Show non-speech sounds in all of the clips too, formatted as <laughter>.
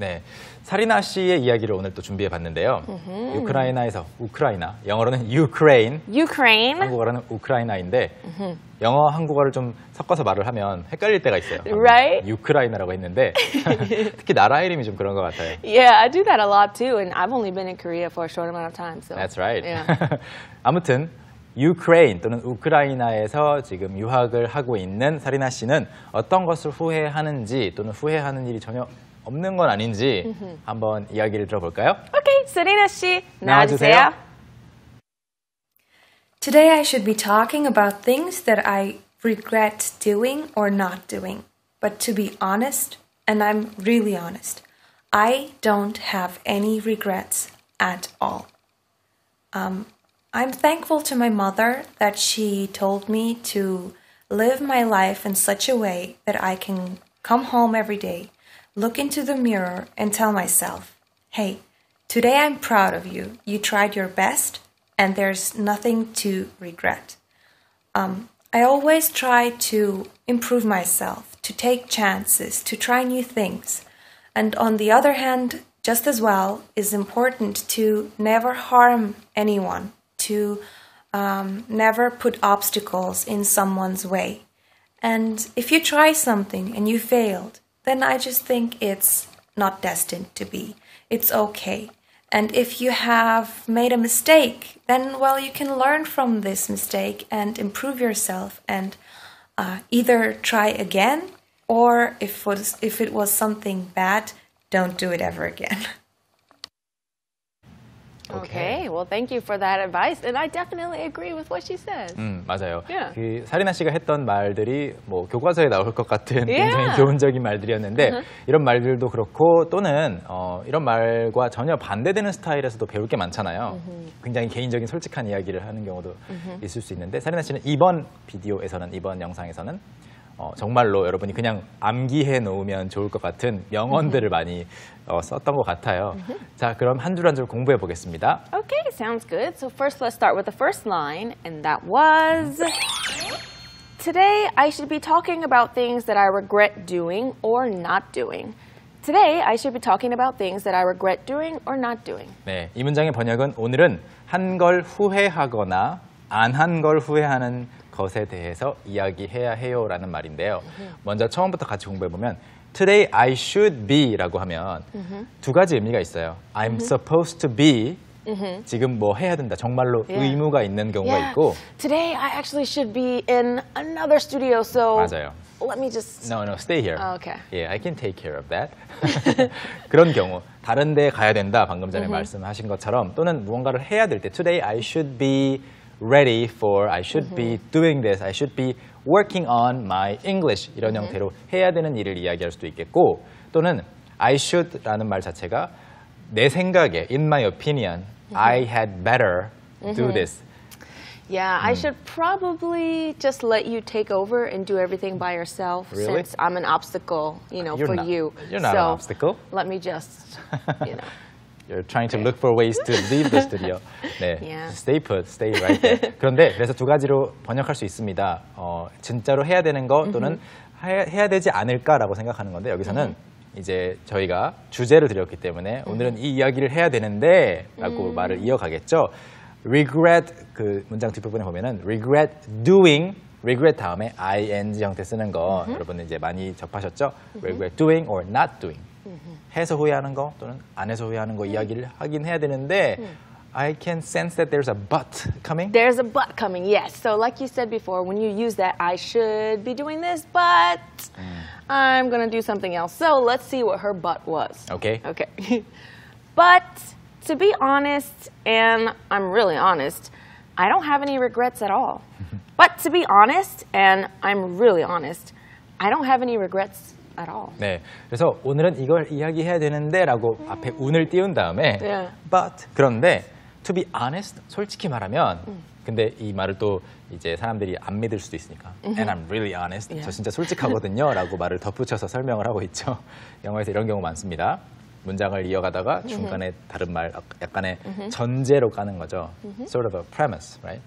네, 사리나 씨의 이야기를 오늘 또 준비해 봤는데요. 우크라이나에서 우크라이나, 영어로는 유크레인, Ukraine. 한국어로는 우크라이나인데 영어 한국어를 좀 섞어서 말을 하면 헷갈릴 때가 있어요. Right? 유크라이나라고 했는데 <laughs> 특히 나라 이름이 좀 그런 것 같아요. Yeah, I do that a lot too, and I've only been in Korea for a short amount of time. So That's right. Yeah. <laughs> 아무튼 유크레인 또는 우크라이나에서 지금 유학을 하고 있는 사리나 씨는 어떤 것을 후회하는지 또는 후회하는 일이 전혀 없는 건 아닌지 한번 이야기를 들어볼까요? Okay, Serena 씨 나와주세요. 나와주세요. Today I should be talking about things that I regret doing or not doing. But to be honest, and I'm really honest, I don't have any regrets at all. Um, I'm thankful to my mother that she told me to live my life in such a way that I can come home every day, look into the mirror, and tell myself, hey, today I'm proud of you. You tried your best, and there's nothing to regret. Um, I always try to improve myself, to take chances, to try new things. And on the other hand, just as well, is important to never harm anyone, to um, never put obstacles in someone's way. And if you try something and you failed, then I just think it's not destined to be. It's okay. And if you have made a mistake, then well, you can learn from this mistake and improve yourself and uh, either try again or if was if it was something bad, don't do it ever again. <laughs> Okay, well, thank you for that advice, and I definitely agree with what she says. 음, 맞아요. Yeah. 그 사리나 씨가 했던 말들이 뭐 교과서에 나올 것 같은 Yeah. 굉장히 교훈적인 말들이었는데 이런 말들도 그렇고 또는 어, 이런 말과 전혀 반대되는 스타일에서도 배울 게 많잖아요. 굉장히 개인적인 솔직한 이야기를 하는 경우도 있을 수 있는데 사리나 씨는 이번 비디오에서는 이번 영상에서는 어, 정말로 여러분이 그냥 암기해 놓으면 좋을 것 같은 명언들을 많이 어, 썼던 것 같아요. 자, 그럼 한 줄 한 줄 공부해 보겠습니다. Okay, sounds good. So first, let's start with the first line, and that was Today I should be talking about things that I regret doing or not doing. Today I should be talking about things that I regret doing or not doing. 네, 이 문장의 번역은 오늘은 한 걸 후회하거나 안 한 걸 후회하는 것에 대해서 이야기해야 해요라는 말인데요. 먼저 처음부터 같이 공부해 보면 Today I should be라고 하면 두 가지 의미가 있어요. I'm supposed to be 지금 뭐 해야 된다. 정말로 Yeah. 의무가 있는 경우가 있고 Today I actually should be in another studio, so 맞아요. let me just. No, no, stay here. 아, okay. Yeah, I can take care of that. 그런 경우, 다른 데 가야 된다, 방금 전에 말씀하신 것처럼, 또는 무언가를 해야 될 때, today I should be ready for, I should be doing this, I should be working on my English, 이런 형태로 해야 되는 일을 이야기할 수도 있겠고, 또는 I should라는 말 자체가 내 생각에, in my opinion, I had better do this. Yeah, I should probably just let you take over and do everything by yourself Really? since I'm an obstacle, you know, You're for not- you. you're not an so obstacle. Let me just, you know. <laughs> You're trying to look for ways to leave the studio. 네, <laughs> Yeah. stay put, stay right there. <laughs> 그런데 그래서 두 가지로 번역할 수 있습니다. 어, 진짜로 해야 되는 거 또는 해, 해야 되지 않을까라고 생각하는 건데 여기서는 이제 저희가 주제를 드렸기 때문에 오늘은 이 이야기를 해야 되는데 라고 말을 이어가겠죠. regret 그 문장 뒷부분에 보면은 regret doing regret 다음에 ing 형태 쓰는 거 여러분 이제 많이 접하셨죠? regret doing or not doing 해서 후회하는 거 또는 안 해서 후회하는 거 이야기를 하긴 해야 되는데 I can sense that there's a but coming. There's a but coming, yes. So, like you said before, when you use that, I should be doing this, but I'm going to do something else. So, let's see what her but was. Okay. Okay. <laughs> but to be honest, and I'm really honest, I don't have any regrets at all. <laughs> but to be honest, and I'm really honest, I don't have any regrets at all. 네. 그래서 오늘은 이걸 이야기해야 되는데라고 앞에 운을 띄운 다음에 네. but 그런데 to be honest 솔직히 말하면 근데 이 말을 또 이제 사람들이 안 믿을 수도 있으니까 and I'm really honest 저 진짜 솔직하거든요 라고 <laughs> 말을 덧붙여서 설명을 하고 있죠. 영어에서 이런 경우 많습니다. 문장을 이어가다가 중간에 다른 말 약간의 전제로 까는 거죠. sort of a premise, right?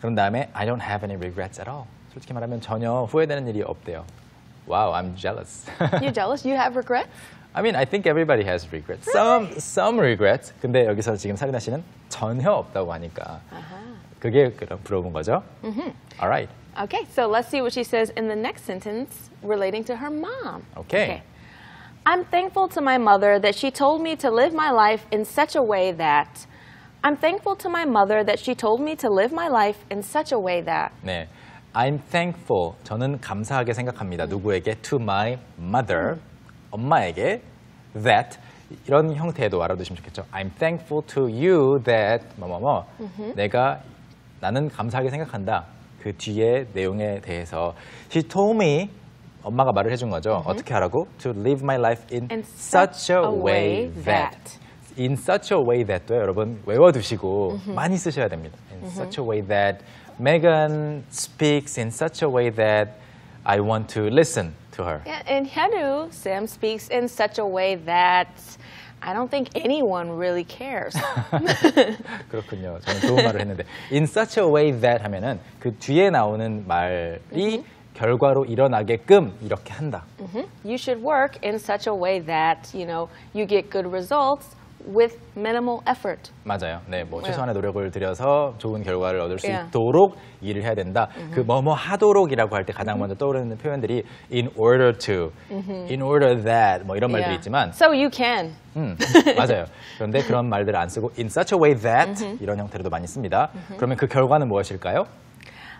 그런 다음에 I don't have any regrets at all. 솔직히 말하면 전혀 후회되는 일이 없대요. Wow, I'm jealous. <laughs> You jealous? You have regrets? I mean, I think everybody has regrets. Some some regrets. 근데 여기서 지금 사리나 씨는 전혀 없다고 하니까 그게 그런 부러운 거죠. All right. Okay, so let's see what she says in the next sentence relating to her mom. Okay. I'm thankful to my mother that she told me to live my life in such a way that. I'm thankful to my mother that she told me to live my life in such a way that. 네. I'm thankful. 저는 감사하게 생각합니다. 누구에게? To my mother. 엄마에게. That. 이런 형태도 알아두시면 좋겠죠. I'm thankful to you that 뭐뭐뭐. 내가 나는 감사하게 생각한다. 그 뒤에 내용에 대해서 She told me 엄마가 말을 해준 거죠. 어떻게 하라고? To live my life in, In such a way that. in such a way that도 여러분 외워두시고 많이 쓰셔야 됩니다. In such a way that Megan speaks in such a way that I want to listen to her. Yeah, and Hyunwoo, Sim speaks in such a way that I don't think anyone really cares. <laughs> 그렇군요. 저는 좋은 말을 했는데 in such a way that 하면은 그 뒤에 나오는 말이 mm -hmm. 결과로 일어나게끔 이렇게 한다. Mm -hmm. You should work in such a way that, you know, you get good results with minimal effort. 맞아요. 네, 뭐 네. 최소한의 노력을 들여서 좋은 결과를 얻을 수 Yeah. 있도록 일을 해야 된다. 그 뭐뭐 하도록이라고 할 때 가장 먼저 떠오르는 표현들이 in order to, in order that 뭐 이런 말들이 Yeah. 있지만 So you can. 음, 맞아요. 그런데 그런 말들을 안 쓰고 in such a way that 이런 형태로도 많이 씁니다. 그러면 그 결과는 무엇일까요?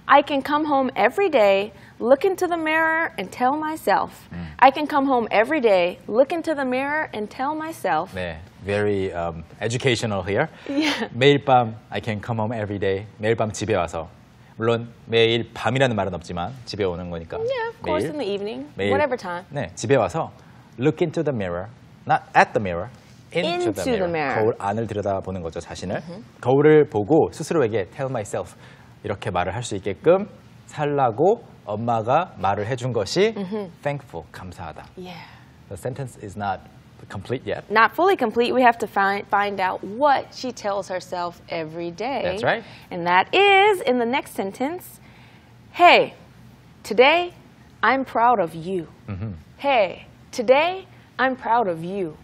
I can come home every day, look into the mirror, and tell myself. I can come home every day, look into the mirror, and tell myself. 네, very um, educational here. Yeah. 매일 밤 I can come home every day. 매일 밤 집에 와서 물론 매일 밤이라는 말은 없지만 집에 오는 거니까. Yeah, of course, 매일, in the evening, 매일, whatever time. 네, 집에 와서 look into the mirror, not at the mirror. Into, Into the mirror. 거울 안을 들여다보는 거죠 자신을. 거울을 보고 스스로에게 tell myself 이렇게 말을 할 수 있게끔 살라고 엄마가 말을 해준 것이 thankful 감사하다. Yeah. The sentence is not complete yet. Not fully complete. We have to find find out what she tells herself every day. That's right. And that is in the next sentence. Hey, today I'm proud of you. Hey, today I'm proud of you.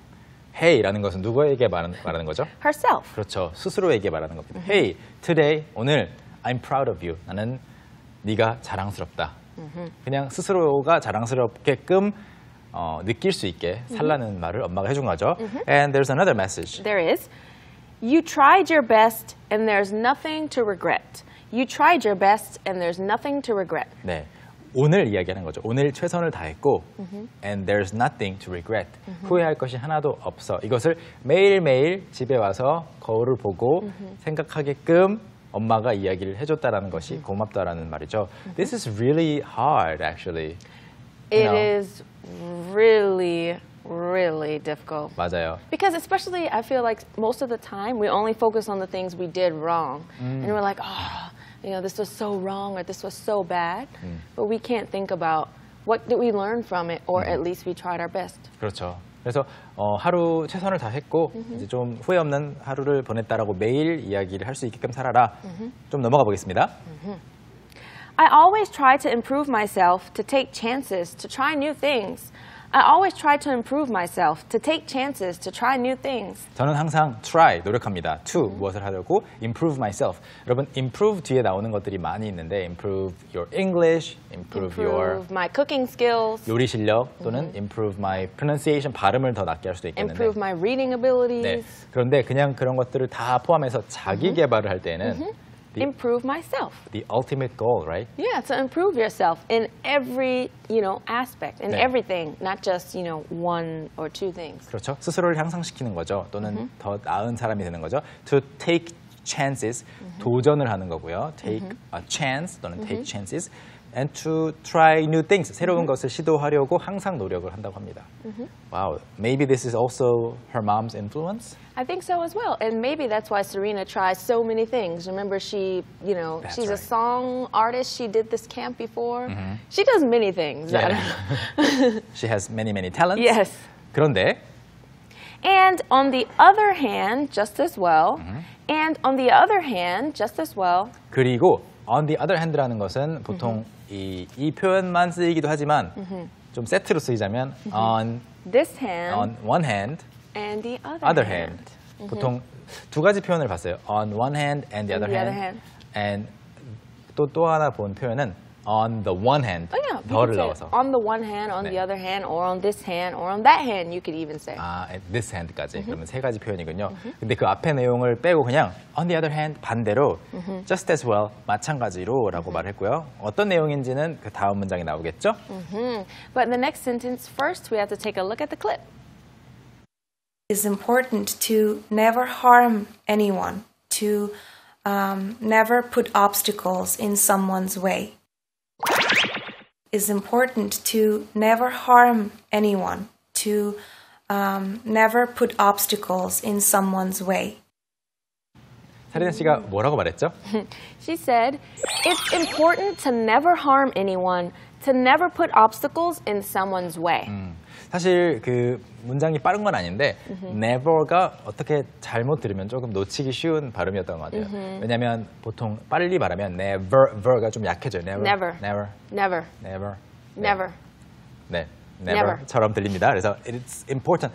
Hey라는 것은 누구에게 말하는, 말하는 거죠? Herself. 그렇죠. 스스로에게 말하는 겁니다. Hey, today 오늘 I'm proud of you. 나는 네가 자랑스럽다. 그냥 스스로가 자랑스럽게끔 어, 느낄 수 있게 살라는 말을 엄마가 해준 거죠. And there's another message. There is. You tried your best and there's nothing to regret. You tried your best and there's nothing to regret. 네. 오늘 이야기하는 거죠. 오늘 최선을 다했고, and there's nothing to regret. 후회할 것이 하나도 없어. 이것을 매일매일 집에 와서 거울을 보고 생각하게끔 엄마가 이야기를 해줬다라는 것이 고맙다라는 말이죠. This is really hard, actually. It is really, really difficult. 맞아요. Because especially, I feel like most of the time we only focus on the things we did wrong, and we're like, oh, you know, this was so wrong or this was so bad, but we can't think about what did we learn from it, or at least we tried our best. 그렇죠. 그래서 어, 하루 최선을 다했고 이제 좀 후회 없는 하루를 보냈다라고 매일 이야기를 할 수 있게끔 살아라. 좀 넘어가 보겠습니다. I always try to improve myself, to take chances, to try new things. I always try to improve myself, to take chances, to try new things. 저는 항상 try 노력합니다. to 무엇을 하려고 improve myself. 여러분 improve 뒤에 나오는 것들이 많이 있는데 improve your English, improve, your Improve my cooking skills, 요리 실력 또는 improve my pronunciation 발음을 더 낫게 할 수도 있겠는데. improve my reading 네. abilities, 그런데 그냥 그런 것들을 다 포함해서 자기 개발을 할 때는 the, improve myself. the ultimate goal, right? Yeah, to improve yourself in every, you know, aspect, in 네. everything, not just, you know, one or two things. 그렇죠. 스스로를 향상시키는 거죠. 또는 더 나은 사람이 되는 거죠. To take chances, 도전을 하는 거고요. Take a chance 또는 take chances. And to try new things, 새로운 것을 시도하려고 항상 노력을 한다고 합니다. Wow, maybe this is also her mom's influence. I think so as well. And maybe that's why Serena tries so many things. Remember, she, you know, That's she's right. a song artist. She did this camp before. She does many things. I don't know. <laughs> She has many, many talents. Yes. 그런데 And on the other hand, just as well, and on the other hand, just as well, 그리고 on the other hand라는 것은 보통 이, 이 표현만 쓰이기도 하지만 좀 세트로 쓰이자면 on This hand on one hand, and the other, other hand. 보통 두 가지 표현을 봤어요. On one hand and the And other the other hand. And 또 또 하나 본 표현은 on the one hand. Oh yeah, you 더를 could say 넣어서. on the one hand, on 네. the other hand, or on this hand, or on that hand. You could even say. 아, at this hand까지. 그러면 세 가지 표현이군요. 근데 그 앞에 내용을 빼고 그냥 on the other hand 반대로 just as well 마찬가지로라고 말했고요. 어떤 내용인지는 그 다음 문장에 나오겠죠? Hmm. But in the next sentence, first we have to take a look at the clip. It's important to never harm anyone, to um, never put obstacles in someone's way. It's important to never harm anyone, to um, never put obstacles in someone's way. 사리나 씨가 뭐라고 말했죠? <laughs> She said, It's important to never harm anyone, to never put obstacles in someone's way. 사실 그 문장이 빠른 건 아닌데 never가 어떻게 잘못 들으면 조금 놓치기 쉬운 발음이었던 것 같아요. 왜냐하면 보통 빨리 말하면 never, ver가 좀 약해져요. never, Never. never, Never, never, never. 네, Never. never처럼 들립니다. 그래서 it's important.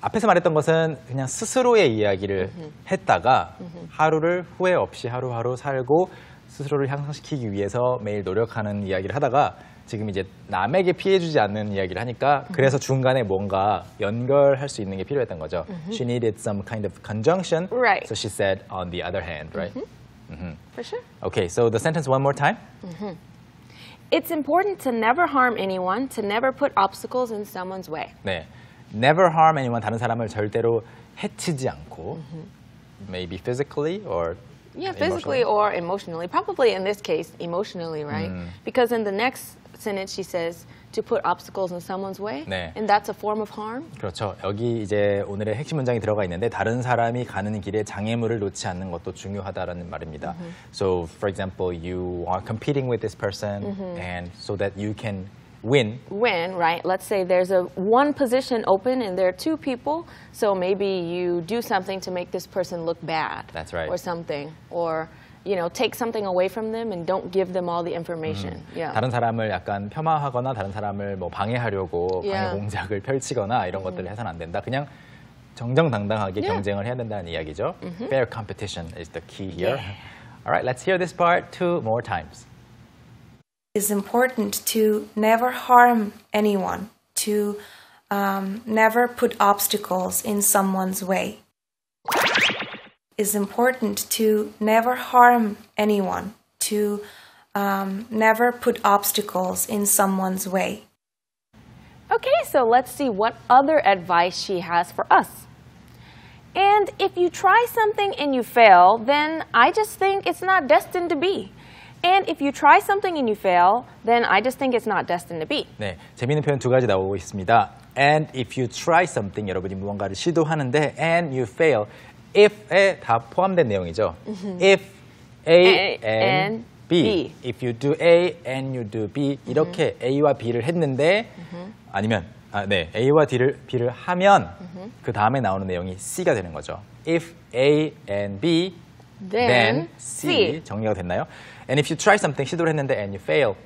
앞에서 말했던 것은 그냥 스스로의 이야기를 했다가 하루를 후회 없이 하루하루 살고 스스로를 향상시키기 위해서 매일 노력하는 이야기를 하다가 지금 이제 남에게 피해 주지 않는 이야기를 하니까 그래서 중간에 뭔가 연결할 수 있는 게 필요했던 거죠. She needed some kind of conjunction. Right. So she said on the other hand, right? For sure. Okay, so the sentence one more time. It's important to never harm anyone, to never put obstacles in someone's way. 네. Never harm anyone. 다른 사람을 절대로 해치지 않고. Maybe physically or Yeah, physically or emotionally. Probably in this case, emotionally, right? Because in the next sentence, she says to put obstacles in someone's way, 네. and that's a form of harm. 그렇죠. 여기 이제 오늘의 핵심 문장이 들어가 있는데 다른 사람이 가는 길에 장애물을 놓지 않는 것도 중요하다라는 말입니다. So, for example, you are competing with this person, and so that you can win. When, right? Let's say there's a one position open and there are two people, so maybe you do something to make this person look bad. That's right. Or something. Or, you know, take something away from them and don't give them all the information. Yeah. 다른 사람을 약간 폄하하거나 다른 사람을 뭐 방해하려고 Yeah. 방해 공작을 펼치거나 이런 것들을 해서는 안 된다. 그냥 정정당당하게 Yeah. 경쟁을 해야 된다는 이야기죠. Fair competition is the key here. All right, let's hear this part two more times. It's important to never harm anyone, to um, never put obstacles in someone's way. It's important to never harm anyone, to um, never put obstacles in someone's way. Okay, so let's see what other advice she has for us. And if you try something and you fail, then I just think it's not destined to be. And if you try something and you fail, then I just think it's not destined to be. 네, 재미있는 표현 두 가지 나오고 있습니다. And if you try something, 여러분이 무언가를 시도하는데 and you fail, if에 다 포함된 내용이죠. If A and. B. If you do A and you do B, 이렇게 A와 B를 했는데 아니면 아, 네, A와 D를, B를 하면 그 다음에 나오는 내용이 C가 되는 거죠. If A and B, Then then C. C. 정리가 됐나요? And if you try something 시도를 했는데 and you fail.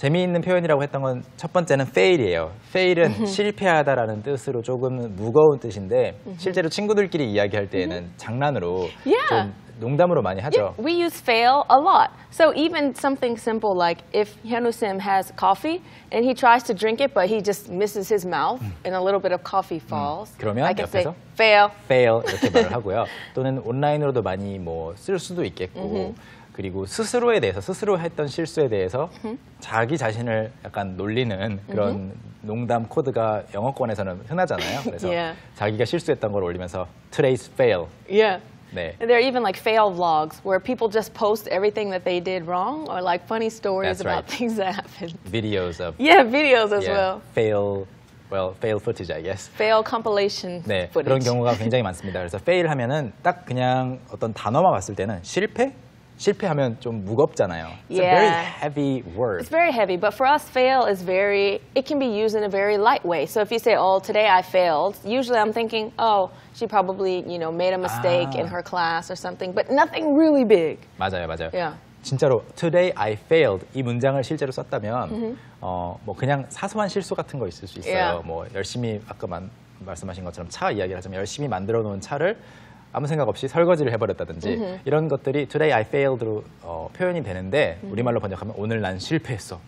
재미있는 표현이라고 했던 건 첫 번째는 fail이에요. fail은 실패하다라는 뜻으로 조금 무거운 뜻인데 실제로 친구들끼리 이야기할 때에는 장난으로 Yeah. 좀 농담으로 많이 하죠. We use fail a lot. So even something simple like if Hyunwoo Sim has coffee and he tries to drink it but he just misses his mouth and a little bit of coffee falls, 그러면 I can say 옆에서? fail. fail 이렇게 말을 하고요. 또는 온라인으로도 많이 뭐 쓸 수도 있겠고 그리고 스스로에 대해서 스스로 했던 실수에 대해서 자기 자신을 약간 놀리는 그런 농담 코드가 영어권에서는 흔하잖아요. 그래서 Yeah. 자기가 실수했던 걸 올리면서 today's fail. Yeah. 네. And there are even like fail vlogs where people just post everything that they did wrong or like funny stories That's about right. things that happened. videos of Yeah, videos as yeah, well. fail well fail footage I guess. Fail compilation 네, 그런 footage. 경우가 굉장히 많습니다. 그래서 fail 하면은 딱 그냥 어떤 단어만 봤을 때는 실패? 실패하면 좀 무겁잖아요. It's a very Yeah. heavy word. It's very heavy, but for us, fail is very, it can be used in a very light way. So if you say, oh, today I failed, usually I'm thinking, oh, she probably, you know, made a mistake in Ah. her class or something, but nothing really big. 맞아요, 맞아요. Yeah. 진짜로 today I failed 이 문장을 실제로 썼다면 어, 뭐 그냥 사소한 실수 같은 거 있을 수 있어요. Yeah. 뭐 열심히 아까 만, 말씀하신 것처럼 차 이야기를 하자면 열심히 만들어 놓은 차를 아무 생각 없이 설거지를 해버렸다든지 이런 것들이 today I failed로 어, 표현이 되는데 우리말로 번역하면 오늘 난 실패했어.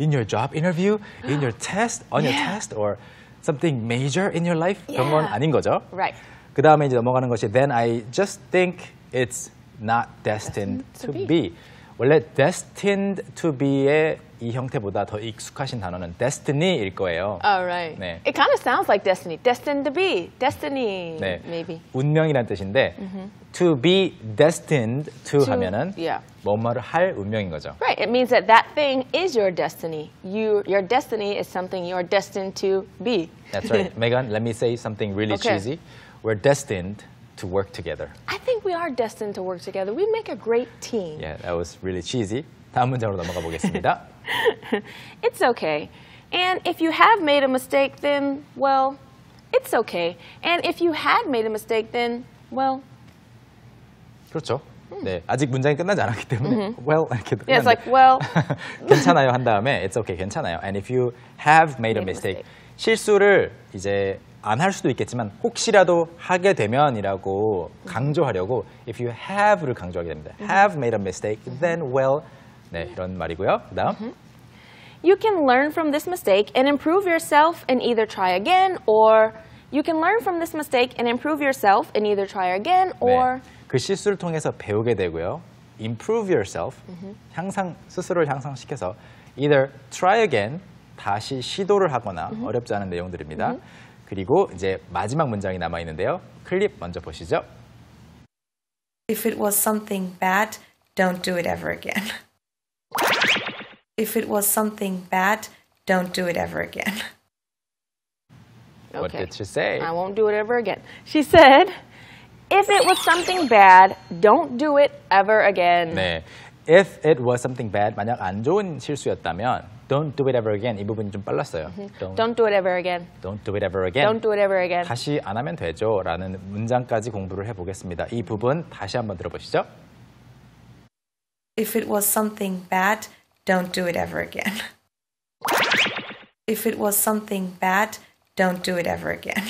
In your job interview, in your test, on your test, or something major in your life 그런 건 Yeah. 아닌 거죠. Right. 그 다음에 이제 넘어가는 것이 then I just think it's not destined to to be. 원래 destined to be의 이 형태보다 더 익숙하신 단어는 destiny일 거예요. Oh, right. 네. It kind of sounds like destiny. Destined to be. Destiny, 네. maybe. 운명이란 뜻인데 to be destined to, To- 하면은 yeah. 뭐뭐를 할 운명인 거죠. Right. It means that that thing is your destiny. You, your destiny is something you're destined to be. That's right. <laughs> Megan, let me say something really Okay. cheesy. We're destined to work together. I think we are destined to work together. We make a great team. Yeah, that was really cheesy. 다음 문장으로 넘어가 보겠습니다. It's okay. And if you have made a mistake, then, well, it's okay. And if you had made a mistake, then, well, 그렇죠. 네, 아직 문장이 끝나지 않았기 때문에 well 이렇게 Hmm. yeah, it's 끝났는데 like, well, 괜찮아요 한 다음에 it's okay 괜찮아요. And if you have made a Made a mistake, mistake. 실수를 이제 안 할 수도 있겠지만 혹시라도 하게 되면이라고 강조하려고 if you have를 강조하게 됩니다. Mm-hmm. Have made a mistake, then well 네 이런 말이고요. 그다음 Mm-hmm. you can learn from this mistake and improve yourself and either try again or you can learn from this mistake and improve yourself and either try again or 네, 그 실수를 통해서 배우게 되고요. Improve yourself Mm-hmm. 향상 스스로를 향상시켜서 either try again 다시 시도를 하거나 Mm-hmm. 어렵지 않은 내용들입니다. 그리고 이제 마지막 문장이 남아 있는데요. 클립 먼저 보시죠. If it was something bad, don't do it ever again. If it was something bad, don't do it ever again. What Okay. did she say? I won't do it ever again. She said, if it was something bad, don't do it ever again. 네. If it was something bad, 만약 안 좋은 실수였다면 don't do it ever again. 이 부분이 좀 빨랐어요. Don't, Don't do it ever again. don't do it ever again. Don't do it ever again. 다시 안 하면 되죠. 라는 문장까지 공부를 해보겠습니다. 이 부분 다시 한번 들어보시죠. If it was something bad, don't do it ever again. If it was something bad, don't do it ever again.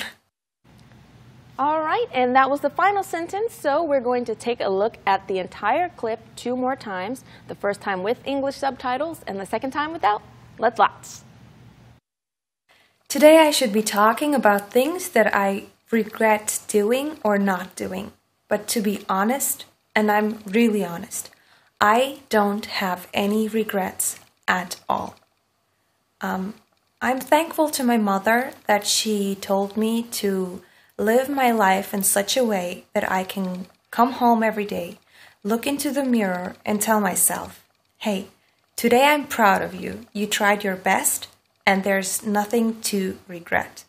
All right, and that was the final sentence. So we're going to take a look at the entire clip two more times. The first time with English subtitles and the second time without. Let's watch. Today I should be talking about things that I regret doing or not doing. But to be honest, and I'm really honest, I don't have any regrets at all. Um, I'm thankful to my mother that she told me to live my life in such a way that I can come home every day, look into the mirror, and tell myself, hey, today I'm proud of you. You tried your best, and there's nothing to regret.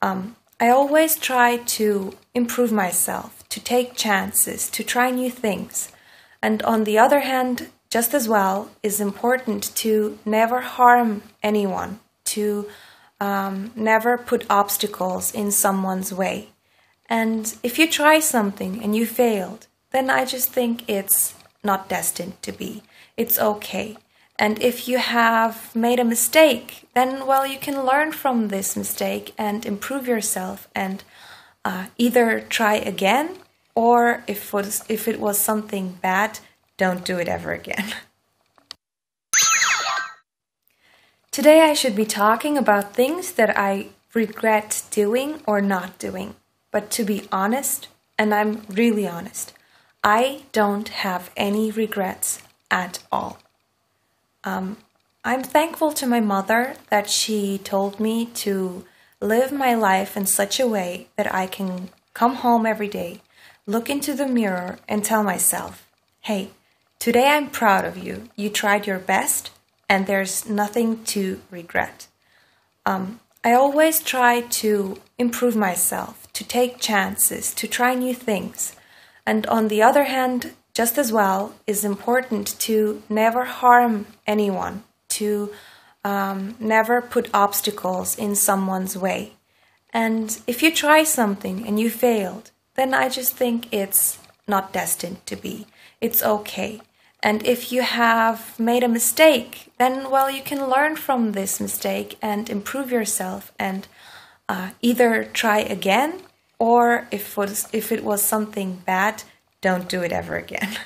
Um, I always try to improve myself, to take chances, to try new things. And on the other hand, just as well, is important to never harm anyone, to um, never put obstacles in someone's way. And if you try something and you failed, then I just think it's not destined to be. It's okay. And if you have made a mistake, then well, you can learn from this mistake and improve yourself and uh, either try again or if was if it was something bad, don't do it ever again. Today I should be talking about things that I regret doing or not doing. But to be honest, and I'm really honest, I don't have any regrets at all. Um, I'm thankful to my mother that she told me to live my life in such a way that I can come home every day, look into the mirror, and tell myself, hey, today I'm proud of you. You tried your best, and there's nothing to regret. Um, I always try to improve myself, to take chances, to try new things. And on the other hand, just as well, is important to never harm anyone, to um, never put obstacles in someone's way. And if you try something and you failed, then I just think it's not destined to be. It's okay. And if you have made a mistake, then well, you can learn from this mistake and improve yourself and uh, either try again or if was if it was something bad, don't do it ever again. <laughs>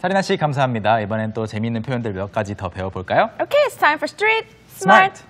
사리나 씨 감사합니다. 이번엔 또 재미있는 표현들 몇 가지 더 배워볼까요? Okay, it's time for Street Smart. Smart.